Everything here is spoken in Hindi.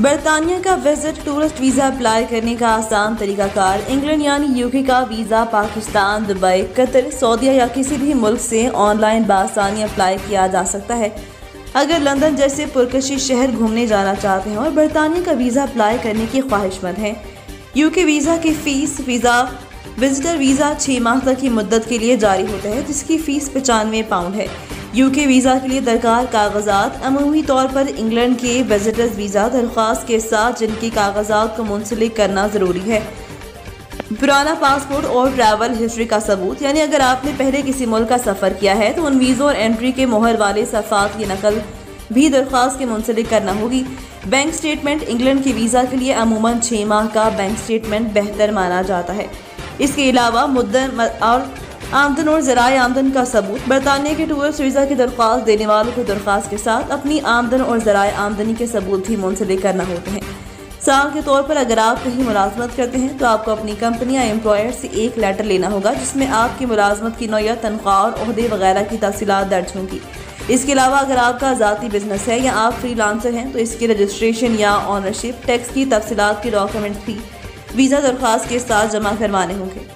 बरतानिया का विज़िट टूरिस्ट वीज़ा अप्लाई करने का आसान तरीकाकार इंग्लैंड यानी यूके का वीज़ा पाकिस्तान, दुबई, कतर सऊदीया या किसी भी मुल्क से ऑनलाइन बासानी अप्लाई किया जा सकता है। अगर लंदन जैसे पुरकशी शहर घूमने जाना चाहते हैं और बरतानिया का वीज़ा अप्लाई करने की ख्वाहिशमंद हैं यूके वीज़ा की फ़ीस वीज़ा, विजिटर वीज़ा छः माह तक की मुद्दत के लिए जारी होता है, जिसकी फ़ीस पचानवे पाउंड है। यूके वीज़ा के लिए दरकार कागजात। अमूमी तौर पर इंग्लैंड के विजिटर्स वीज़ा दरख्वास्त के साथ जिनके कागजात को मुंसलिक करना ज़रूरी है। पुराना पासपोर्ट और ट्रैवल हिस्ट्री का सबूत, यानी अगर आपने पहले किसी मुल्क का सफ़र किया है तो उन वीज़ों और एंट्री के मोहर वाले सफ़ात की नकल भी दरख्वास्त के मुंसलिक करना होगी। बैंक स्टेटमेंट इंग्लैंड के वीज़ा के लिए अमूमन छः माह का बैंक स्टेटमेंट बेहतर माना जाता है। इसके अलावा मुद्दन और आमदन और ज़राए आमदन का सबूत, बरतानिया के टूरिस्ट वीज़ा की दरख्वास्त देने वालों को दरख्वास्त के साथ अपनी आमदन और ज़राए आमदनी के सबूत भी मुंसलिक करना होते हैं। साल के तौर पर अगर आप कहीं मुलाजमत करते हैं तो आपको अपनी कंपनी या एम्प्लॉयर से एक लेटर लेना होगा, जिसमें आपकी मुलाजमत की नौत तनख्वाह और अहदे वगैरह की तफसीत दर्ज होंगी। इसके अलावा अगर आपका ज़ाती बिज़नेस है या आप फ्री लांसर हैं तो इसकी रजिस्ट्रेशन या ऑनरशिप, टैक्स की तफसीत के डॉक्यूमेंट्स भी वीज़ा दरख्वास्त के साथ जमा करवाने होंगे।